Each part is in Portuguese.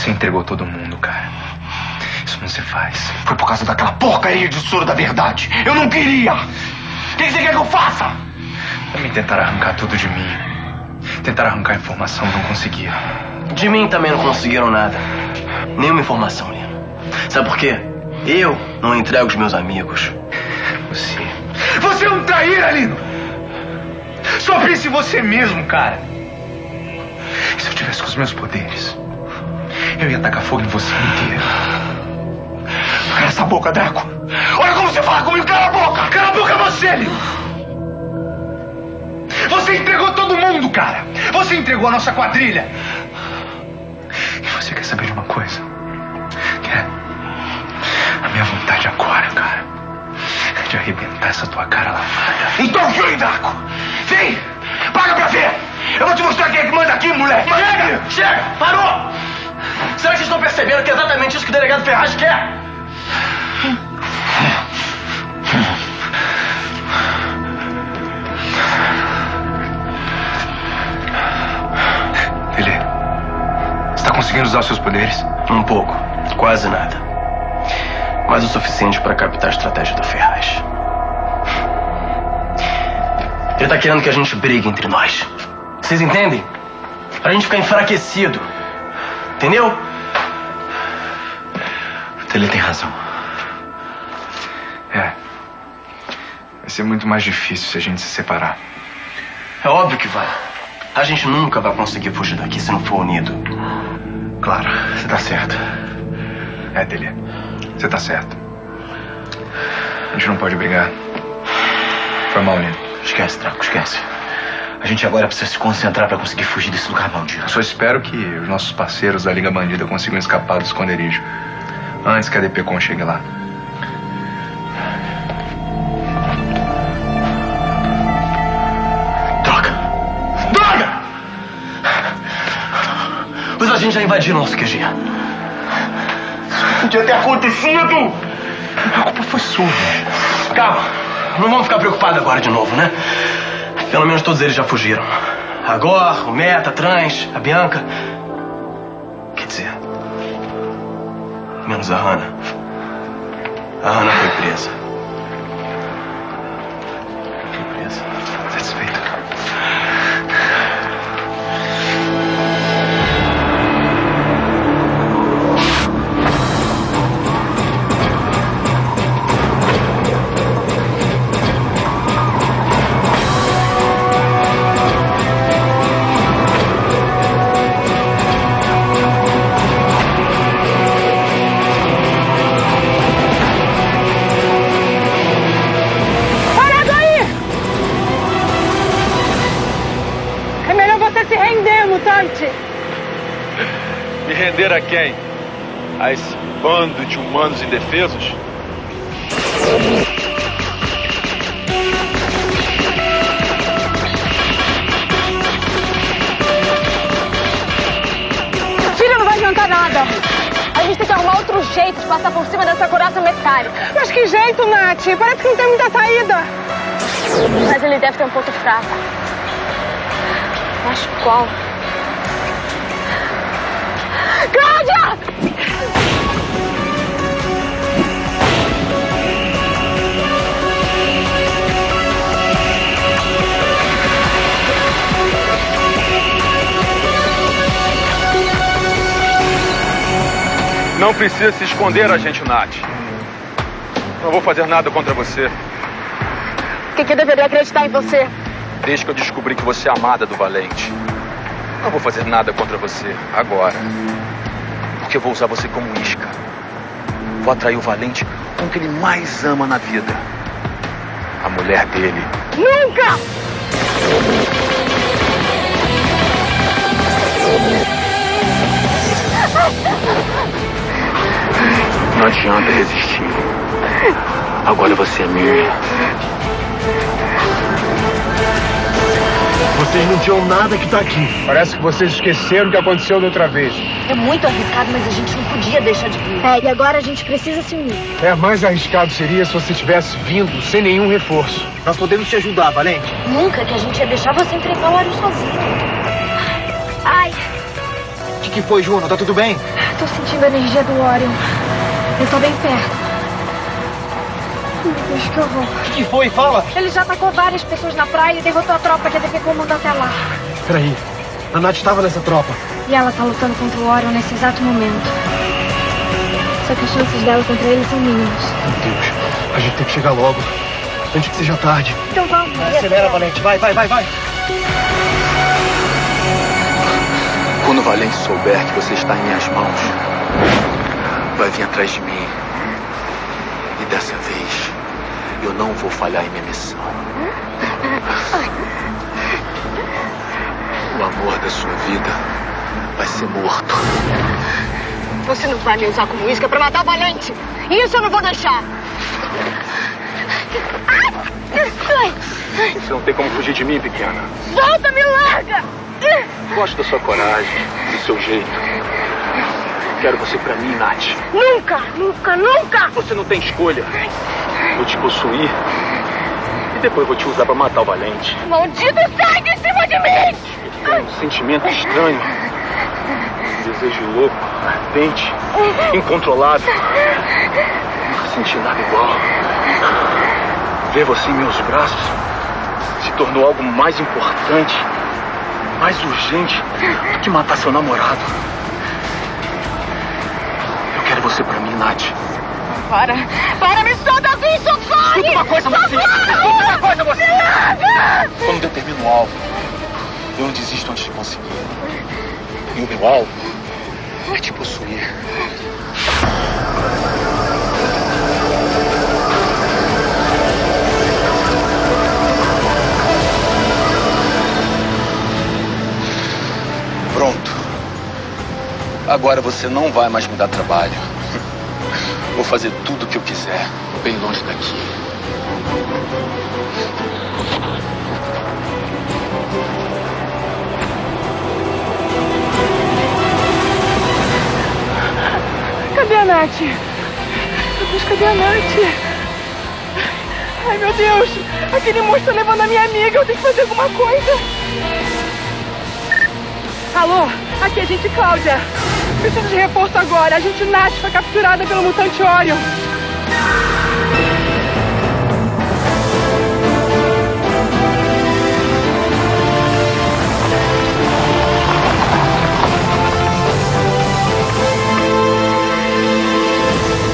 Você entregou todo mundo, cara. Isso não se faz. Foi por causa daquela porcaria de soro da verdade. Eu não queria. O que você quer que eu faça? Também tentaram arrancar tudo de mim. Tentaram arrancar informação, não conseguiram. De mim também não conseguiram nada. Nenhuma informação, Lino. Sabe por quê? Eu não entrego os meus amigos. Você. Você é um traíra, Lino! Só pense em você mesmo, cara. E se eu tivesse com os meus poderes, eu ia tacar fogo em você inteiro. Cala essa boca, Draco! Olha como você fala comigo! Cala a boca! Cala a boca você! Você entregou todo mundo, cara! Você entregou a nossa quadrilha! E você quer saber de uma coisa? Quer? A minha vontade agora, cara, é de arrebentar essa tua cara lavada. Então vem, Draco! Vem! Paga pra ver! Eu vou te mostrar quem é que manda aqui, moleque! Chega! Chega! Parou! Será que vocês estão percebendo que é exatamente isso que o delegado Ferraz quer? Ele. Você tá conseguindo usar seus poderes? Um pouco. Quase nada. Mas o suficiente para captar a estratégia do Ferraz. Ele tá querendo que a gente brigue entre nós. Vocês entendem? Pra gente ficar enfraquecido. Entendeu? O Tele tem razão. É. Vai ser muito mais difícil se a gente se separar. É óbvio que vai. A gente nunca vai conseguir fugir daqui se não for unido. Claro, você tá certo. É, Tele. Você tá certo. A gente não pode brigar. Foi mal, Nino. Esquece, Draco, esquece. A gente agora precisa se concentrar pra conseguir fugir desse lugar maldito. Só espero que os nossos parceiros da Liga Bandida consigam escapar do esconderijo. Antes que a DPCon chegue lá. Droga! Droga! Os agentes já invadiram nosso QG. Podia ter acontecido! A culpa foi sua. Calma, não vamos ficar preocupados agora de novo, né? Pelo menos todos eles já fugiram. A Gor, o Meta, a Trans, a Bianca. Quer dizer. Menos a Hannah. A Hannah foi presa. Humanos indefesos? Filho, não vai adiantar nada! A gente tem que arrumar outro jeito de passar por cima dessa coraça metálica. Mas que jeito, Nath? Parece que não tem muita saída. Mas ele deve ter um ponto fraco. Mas qual? Não precisa se esconder, agente Nath. Não vou fazer nada contra você. Que, que eu deveria acreditar em você? Desde que eu descobri que você é amada do Valente. Não vou fazer nada contra você agora. Porque eu vou usar você como isca. Vou atrair o Valente com o que ele mais ama na vida. A mulher dele. Nunca! Não adianta resistir. Agora você é minha. Vocês não tinham nada que tá aqui. Parece que vocês esqueceram o que aconteceu da outra vez. É muito arriscado, mas a gente não podia deixar de vir. É, e agora a gente precisa se unir. É, mais arriscado seria se você tivesse vindo sem nenhum reforço. Nós podemos te ajudar, Valente. Nunca que a gente ia deixar você enfrentar o Ario sozinho. Ai, O que, que foi, Juno? Tá tudo bem? tô sentindo a energia do Orion. Eu tô bem perto. Meu Deus, que horror. O que, que foi? Fala! Ele já atacou várias pessoas na praia e derrotou a tropa que a DP comandou até lá. Peraí. A Nath estava nessa tropa. E ela tá lutando contra o Orion nesse exato momento. Só que as chances dela contra ele são mínimas. Meu Deus. A gente tem que chegar logo. Antes que seja tarde. Então vamos. Acelera, Valente. Vai, vai, vai, vai. Quando o Valente souber que você está em minhas mãos, vai vir atrás de mim. E dessa vez, eu não vou falhar em minha missão. O amor da sua vida vai ser morto. Você não vai me usar como isca pra matar o Valente. Isso eu não vou deixar. Você não tem como fugir de mim, pequena. Solta, me larga! Gosto da sua coragem, do seu jeito. Quero você pra mim, Nath. Nunca, nunca, nunca! Você não tem escolha. Vou te possuir. E depois vou te usar pra matar o Valente. Maldito sangue em cima de mim! Tem um sentimento estranho. Um desejo louco, ardente, incontrolável. Nunca senti nada igual. Ver você em meus braços se tornou algo mais importante, mais urgente do que matar seu namorado. Nath. Para! Para, me solta assim, sofá! Escuta uma coisa, você! Escuta uma coisa, você! Quando determino um alvo, eu não desisto antes de conseguir. E o meu alvo é te possuir. Pronto. Agora você não vai mais me dar trabalho. Vou fazer tudo o que eu quiser, bem longe daqui. Cadê a Nath? Meu Deus, cadê a Nath? Ai, meu Deus! Aquele monstro tá levando a minha amiga. Eu tenho que fazer alguma coisa. Alô? Aqui é a gente Cláudia. Preciso de reforço agora. A gente Nath foi capturada pelo mutante Orion.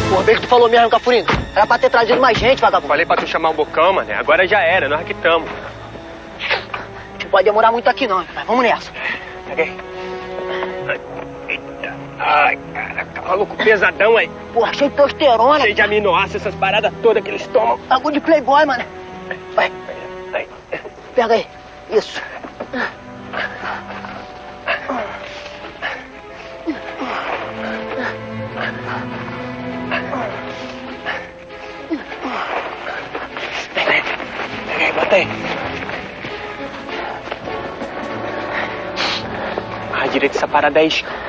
Pô, bem que tu falou mesmo, Cafurinho. Era pra ter trazido mais gente, vagabundo. Falei pra tu chamar o bocão, mano. Agora já era, nós que tamo. Não pode demorar muito aqui não, mas vamos nessa. Peguei. Ai, cara, tá maluco pesadão aí. Porra, cheio de testosterona. Cheio de aminoácidos, essas paradas todas que eles tomam. Bagulho de playboy, mano. Vai, Ai. pega aí. Isso. Pega aí, pega aí, bota aí. Ah, direito essa parada é isca.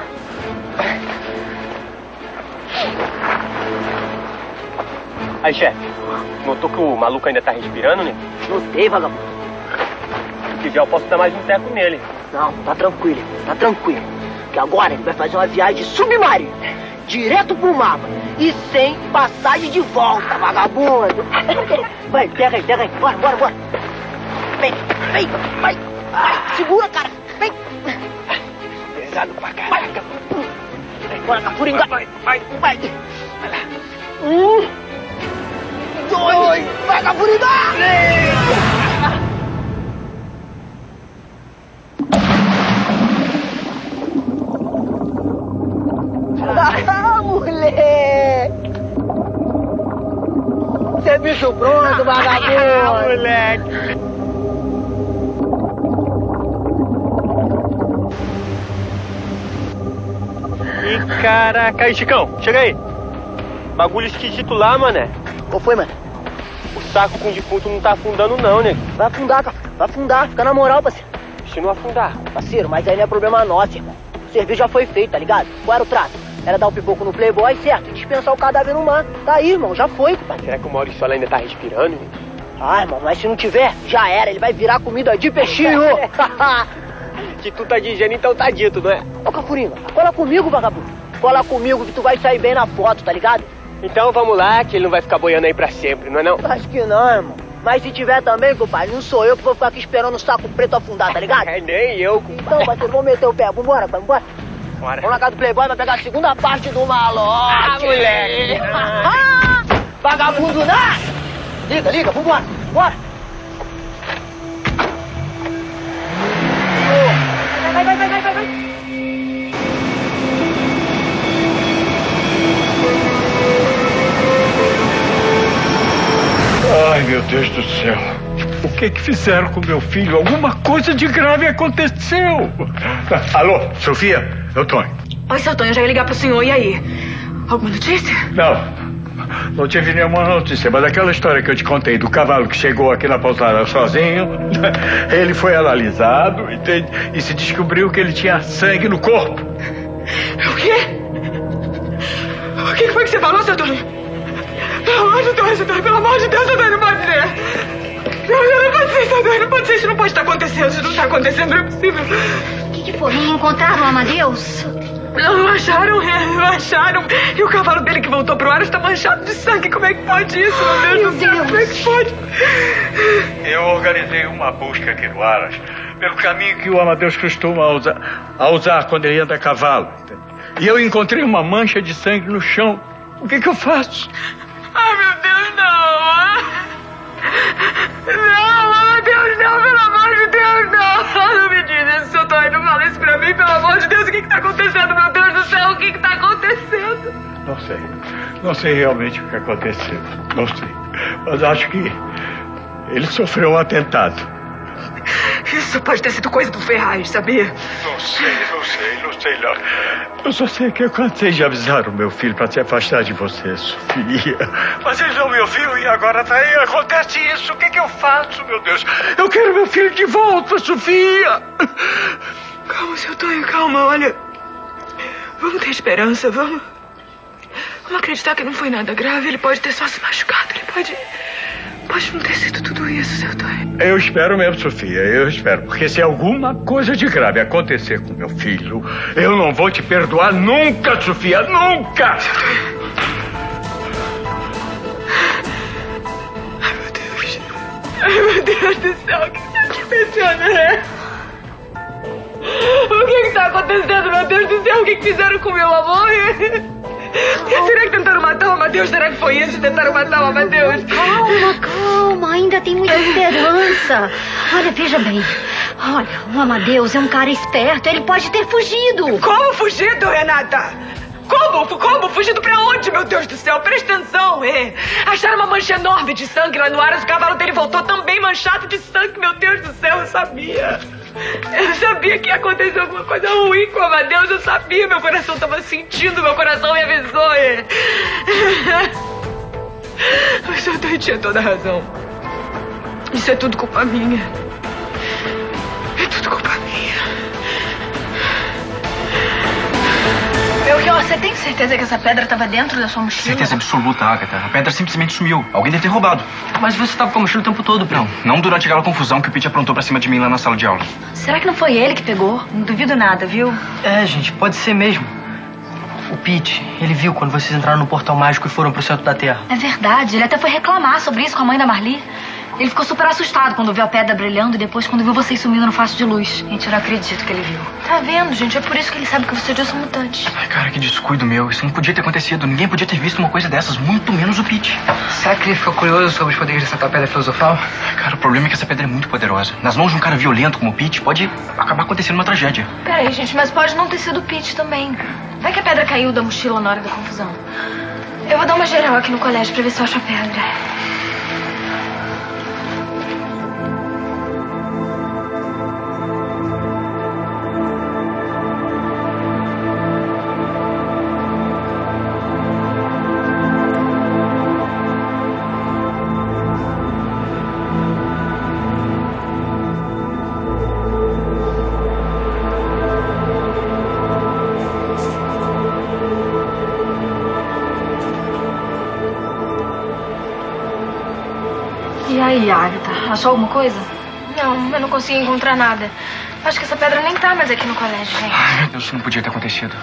Aí, chefe, notou que o maluco ainda tá respirando, né? Notei, vagabundo. Se quiser, eu posso dar mais um teco nele. Não, tá tranquilo, tá tranquilo. Que agora ele vai fazer uma viagem submarina. Direto pro mapa. E sem passagem de volta, vagabundo. Vai, pega aí, pega aí. Bora, bora, bora. Vem, vem, vai. vai. Segura, cara. Vem. Pesado pra caraca. Bora, Cafuringa. Vai, vai. Vai. Vai lá. Um. Dois. Vai, Cafuringa. Ah, moleque! Você é bicho pronto, vagabundo! moleque. Ih, caraca. Aí, Chicão, chega aí. Bagulho esquisito lá, mané. Qual foi, mano? O saco com o defunto não tá afundando, não, nego. Vai afundar, cara. Vai afundar. Fica na moral, parceiro. Se não afundar. Parceiro, mas aí não é problema nosso, irmão. O serviço já foi feito, tá ligado? Qual era o trato? Era dar o pipoco no Playboy, certo? E dispensar o cadáver no mar. Tá aí, irmão. Já foi, compadre. Será que o Maurício ainda tá respirando? nego? Ah, irmão, mas se não tiver, já era. Ele vai virar comida de peixinho. Se tu tá dizendo, então tá dito, não é? Ô, Cafuringa, cola comigo, vagabundo. Cola comigo que tu vai sair bem na foto, tá ligado? Então vamos lá, que ele não vai ficar boiando aí pra sempre, não é não? Acho que não, irmão. Mas se tiver também, compadre, não sou eu que vou ficar aqui esperando o saco preto afundar, tá ligado? É nem eu. Então, parceiro, vamos meter o pé. Vambora, vambora. Bora. Vamos na casa do Playboy, vai pegar a segunda parte do malote. Ah, moleque. Vagabundo, né? Liga, liga, vambora. Bora. Meu Deus do céu. O que que fizeram com meu filho? Alguma coisa de grave aconteceu. Alô, Sofia? Eu Tony. Oi, seu Tonho, eu já ia ligar pro senhor, e aí? Alguma notícia? Não. Não tive nenhuma notícia, mas aquela história que eu te contei do cavalo que chegou aqui na pousada sozinho, ele foi analisado entende? e se descobriu que ele tinha sangue no corpo. O quê? O que foi que você falou, seu Tonho? Pelo amor de Deus, seu Tonho, pelo amor de Deus, Tonho, não pode ser. Não, não, não pode ser, Tonho, não pode ser, isso não pode estar acontecendo, isso não está acontecendo, não é possível. O que, que foi? Não encontraram o Amadeus? Não, não acharam, é, não acharam. E o cavalo dele que voltou pro ar está manchado de sangue. Como é que pode isso, meu Deus do céu? Como é que pode? Eu organizei uma busca aqui no Aras, pelo caminho que o Amadeus costuma usar, a usar quando ele anda a cavalo. entende? E eu encontrei uma mancha de sangue no chão. O que, que eu faço? Não, Deus, não, pelo amor de Deus, não. Não me diz isso, seu Tonho, não fala isso pra mim, pelo amor de Deus. O que que tá acontecendo, meu Deus do céu? O que que tá acontecendo? Não sei. Não sei realmente o que aconteceu. Não sei. Mas acho que ele sofreu um atentado. Isso pode ter sido coisa do Ferraz, sabia? Não sei, não sei, não sei não. Eu só sei que eu cansei de avisar o meu filho para se afastar de você, Sofia. Mas ele não me ouviu e agora tá aí, acontece isso. O que, que eu faço, meu Deus? Eu quero meu filho de volta, Sofia! Calma, seu Tonho, calma, olha. Vamos ter esperança, vamos. Vamos acreditar que não foi nada grave. Ele pode ter só se machucado. Ele pode. Pode não ter sido tudo isso, seu Tonho. Eu espero mesmo, Sofia, eu espero. Porque se alguma coisa de grave acontecer com meu filho, eu não vou te perdoar nunca, Sofia, nunca! Ai, meu Deus do céu, o que está acontecendo, né? O que está acontecendo, meu Deus do céu? O que fizeram com meu amor? Será que tentaram matar o Amadeus? Será que foi isso? Tentaram matar o Amadeus? Calma, calma, ainda tem muita esperança. Olha, veja bem. Olha, o Amadeus é um cara esperto, ele pode ter fugido. Como fugido, Renata? Como? Como? Fugido pra onde, meu Deus do céu? Presta atenção, é. Acharam uma mancha enorme de sangue lá no ar. O cavalo dele voltou também manchado de sangue. Meu Deus do céu, eu sabia. Eu sabia que ia acontecer alguma coisa ruim com o Amadeus. Eu sabia, meu coração tava sentindo, meu coração me avisou. É. Mas eu tinha toda a razão. Isso é tudo culpa minha. É tudo culpa minha. Você tem certeza que essa pedra estava dentro da sua mochila? Certeza absoluta, Agatha. A pedra simplesmente sumiu. Alguém deve ter roubado. Mas você estava com a mochila o tempo todo, Não, não durante aquela confusão que o Pete aprontou pra cima de mim lá na sala de aula. Será que não foi ele que pegou? Não duvido nada, viu? É, gente, pode ser mesmo. O Pete, ele viu quando vocês entraram no portal mágico e foram pro centro da Terra. É verdade, ele até foi reclamar sobre isso com a mãe da Marli. Ele ficou super assustado quando viu a pedra brilhando e depois quando viu vocês sumindo no facho de luz. Gente, eu não acredito que ele viu. Tá vendo, gente? É por isso que ele sabe que vocês dois são mutantes. Ai, cara, que descuido meu. Isso não podia ter acontecido. Ninguém podia ter visto uma coisa dessas, muito menos o Pete. Será que ele ficou curioso sobre os poderes dessa tua pedra filosofal? Cara, o problema é que essa pedra é muito poderosa. Nas mãos de um cara violento como o Pete, pode acabar acontecendo uma tragédia. Peraí, gente, mas pode não ter sido o Pete também. Vai que a pedra caiu da mochila na hora da confusão. Eu vou dar uma geral aqui no colégio pra ver se eu acho a pedra. Achou alguma coisa? Não, eu não consegui encontrar nada. Acho que essa pedra nem tá mais aqui no colégio, gente. Ai, meu Deus, isso não podia ter acontecido.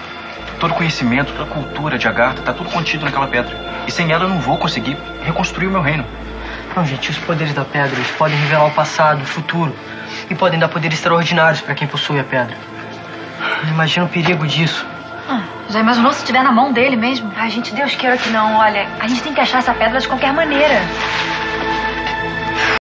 Todo o conhecimento, toda a cultura de Agartha tá tudo contido naquela pedra. E sem ela eu não vou conseguir reconstruir o meu reino. Não, gente, os poderes da pedra eles podem revelar o passado, o futuro. E podem dar poderes extraordinários para quem possui a pedra. Imagina o perigo disso. Ah, já imaginou se estiver na mão dele mesmo? Ai, gente, Deus queira que não. Olha, a gente tem que achar essa pedra de qualquer maneira.